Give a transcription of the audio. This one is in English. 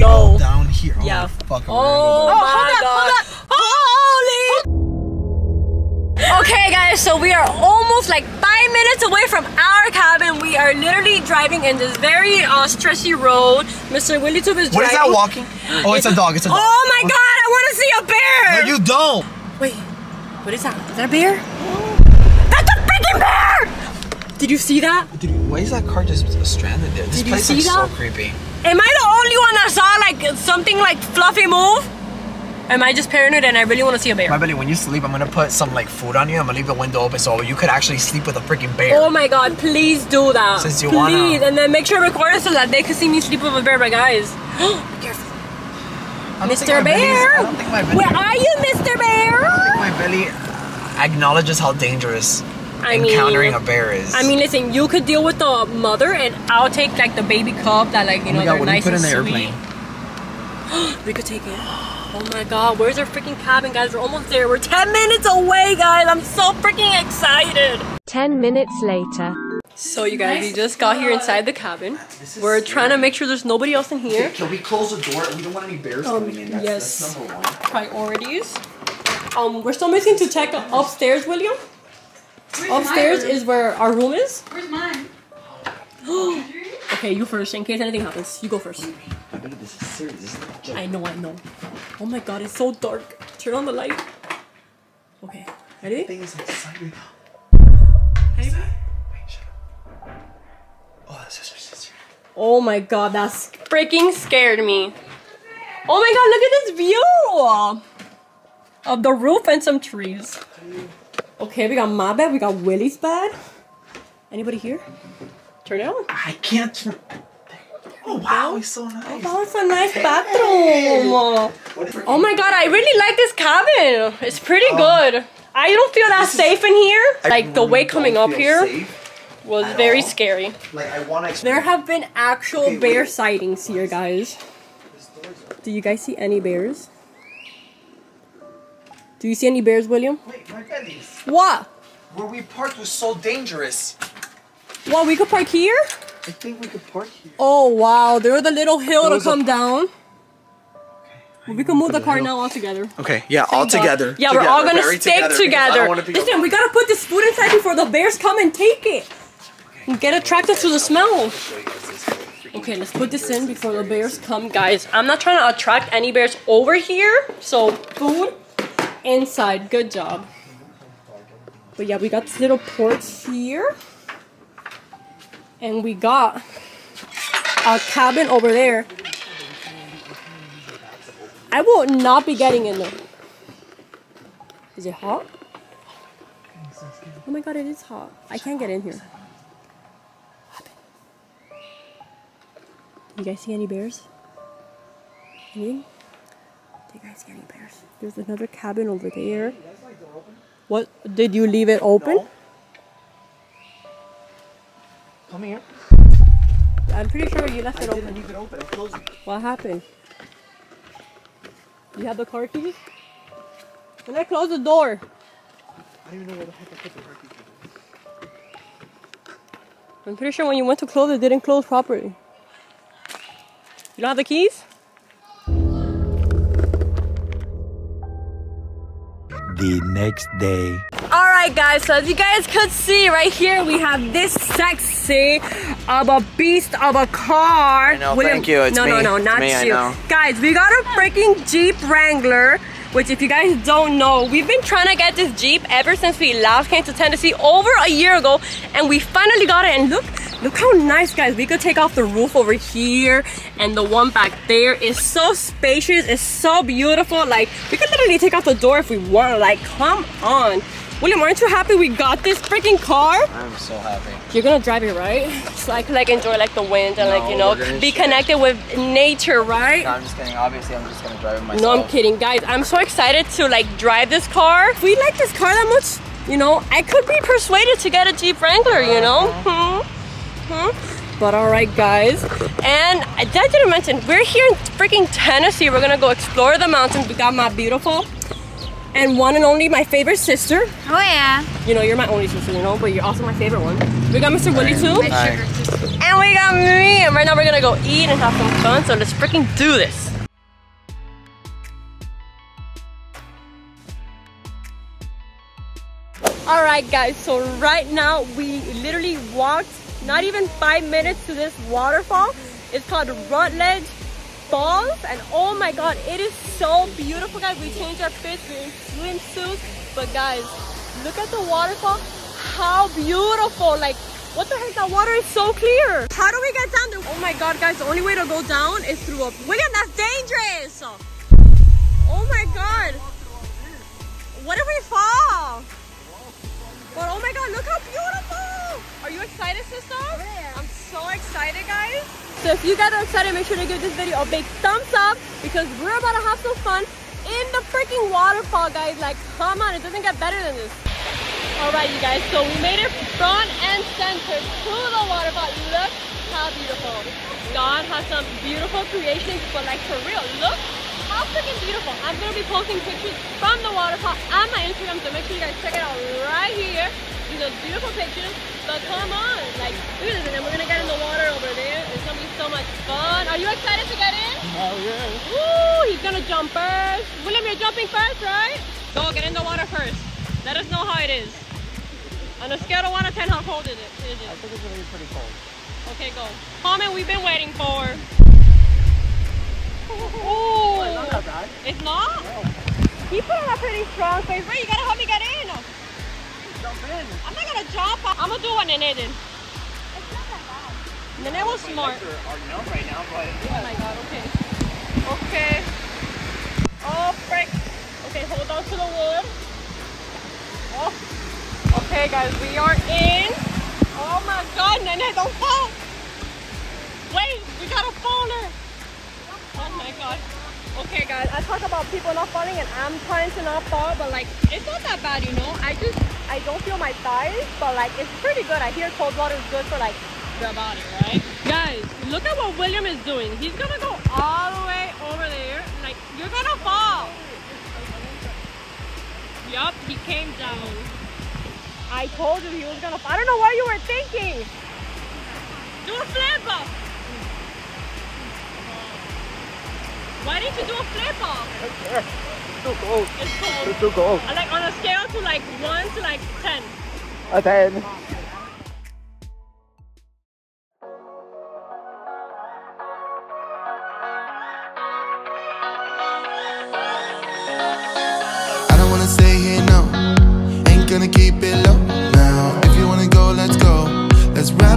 we go down here. Yeah. Oh, fuck. Oh, Oh, my god. Holy. Okay, guys, so we are almost like five minutes away from our cabin. We are literally driving in this very uh, stressy road. Mr. Willytube is driving. What is driving. that walking? Oh, it's a dog. It's a dog. Oh my god, I want to see a bear! No, you don't. Wait, what is that? Is that a bear? That's a freaking bear! Did you see that? Dude, why is that car just stranded there? This Did place see looks so creepy. Am I the only one that saw like something like fluffy move? Am I just paranoid and I really want to see a bear? My belly, when you sleep, I'm gonna put some like food on you. I'm gonna leave the window open so you could actually sleep with a freaking bear. Oh my god, please do that. Since you please. wanna- And then make sure to record it so that they can see me sleep with a bear, my guys. Be careful. I don't think Mr. Bear! I don't think my belly, Where are you, Mr. Bear? my belly acknowledges how dangerous I mean- encountering a bear is. I mean, listen, you could deal with the mother and I'll take like the baby cub that like, you oh know, god, they're what do you nice and the sweet. Airplane? We could take it. Oh my god, where's our freaking cabin, guys? We're almost there. We're 10 minutes away, guys. I'm so freaking excited. 10 minutes later. So, you guys, we just got here inside the cabin. We're trying to make sure there's nobody else in here. Can we close the door? We don't want any bears Um, coming in. That's, yes. that's number one. Priorities. Um, we're still missing to check upstairs, William. Upstairs is where our room is. Where's mine? Okay, you first, in case anything happens. You go first. My this is serious. This is not a joke. I know, I know. Oh my god, it's so dark. Turn on the light. Okay, ready? thing is inside me. Ready? Wait, shut up. Oh, that's sister. Oh my god, that's freaking scared me. Oh my god, look at this view of the roof and some trees. Okay, we got my bed, we got Willie's bed. Anybody here? Turn it on. I can't. Oh wow, it's so nice. Oh, it's a nice bathroom. Is- Oh my god, I really like this cabin. It's pretty oh. good. Ah, I don't feel that safe in here. I Like the way coming up here safe. was at very all. scary. Like I want to. There have been actual Okay, bear sightings here, guys. Do you guys see any bears? Do you see any bears, William? Wait, Maibelys. What? Where we parked was so dangerous. What, we could park here? I think we could park here. Oh, wow. There's a little hill There to was a- come down. Okay. We can move the car now all together. Okay, yeah, all together. Yeah, we're all gonna very stick because I together. don't Listen, we gotta put this food inside before the bears come and take it. And get attracted to the smell. Okay, let's put this in before the bears come. Guys, I'm not trying to attract any bears over here. So, food inside. Good job. But yeah, we got this little porch here. And we got a cabin over there. I will not be getting in there. Is it hot? Oh my god, it is hot. I can't get in here. You guys see any bears? Do you guys see any bears? There's another cabin over there. What? Did you leave it open? No. Come here. I'm pretty sure you left it I open. didn't leave it open. I closed it. What happened? You have the car keys? When I close the door. I don't even know where the heck I put the car keys. I'm pretty sure when you went to close it, didn't close properly. You don't have the keys? The next day. Alright guys, so as you guys could see right here, we have this sexy of a beast of a car. I know, thank you, it's no, no, me. no, It's not me, you. Guys, we got a freaking Jeep Wrangler, which if you guys don't know, we've been trying to get this Jeep ever since we last came to Tennessee over a year ago, and we finally got it, and look, look how nice, guys. We could take off the roof over here, and the one back there is so spacious, it's so beautiful. Like, we could literally take off the door if we want, like, come on. William, aren't you happy we got this freaking car? I'm so happy. You're gonna drive it, right? So I could like enjoy like the wind and like you know be connected with nature, right? No, I'm just kidding. Obviously, I'm just gonna drive it myself. No, I'm kidding, guys. I'm so excited to like drive this car. If we like this car that much, you know, I could be persuaded to get a Jeep Wrangler. You know. Hmm. Hmm. But all right, guys. And I I didn't mention we're here in freaking Tennessee. We're gonna go explore the mountains. We got my beautiful and one and only my favorite sister. Oh yeah. You know, you're my only sister, you know, but you're also my favorite one. We got Mr. Willytube. Hi. And we got me. And right now we're gonna go eat and have some fun. So let's freaking do this. All right, guys. So right now we literally walked not even five minutes to this waterfall. It's called Rutledge Falls, and oh my God, it is so beautiful, guys. We changed our fits, we're in swimsuits, but guys, look at the waterfall. How beautiful! Like, what the heck? That water is so clear. How do we get down there? Oh my God, guys, the only way to go down is through a. William, that's dangerous. Oh my God. What if we fall? But oh my god, look how beautiful! You excited, sister? Yeah. I'm so excited, guys. So if you guys are excited, make sure to give this video a big thumbs up because we're about to have some fun in the freaking waterfall, guys. Like, come on, it doesn't get better than this. All right, you guys, so we made it front and center to the waterfall. Look how beautiful. God has some beautiful creations, but like for real, look how freaking beautiful. I'm gonna be posting pictures from the waterfall on my Instagram, so make sure you guys check it out right here. These are beautiful pictures, but come on, like, look at this, and then we're gonna get in the water over there. It's gonna be so much fun. Are you excited to get in? Oh yeah. Woo, he's gonna jump first. William, you're jumping first, right? Go, get in the water first. Let us know how it is. On a scale of 1 to 10, how cold is it? Is I think it's gonna be pretty cold. Okay, go. Comment we've been waiting for. Ooh. Not that bad. It's not? He put on a pretty strong face. Ray, you gotta help me get in. Jump in. I'm not gonna jump. I'm gonna do what Nene did. Nene was smart. Are numb right now, but Oh my god, okay. Okay. Oh, frick. Okay, hold on to the wood. Oh. Okay, guys, we are in. Oh my god, Nene, don't fall. Wait, we got a faller. Oh my god. Okay, guys, I talk about people not falling and I'm trying to not fall, but like, it's not that bad, you know? I just, I don't feel my thighs, but like, it's pretty good. I hear cold water is good for like the body, right? Guys, look at what William is doing. He's gonna go all the way over there. Like, you're gonna fall. Yup, he came down. I told you he was gonna fall. I don't know what you were thinking. Do a flip up. Why didn't you do a flip off? it's too cold. It's cold. It's too cold. Uh, Like on a scale to like one to like ten. A ten. I don't wanna stay here, no. Ain't gonna keep it low now. If you wanna go, let's go. Let's wrap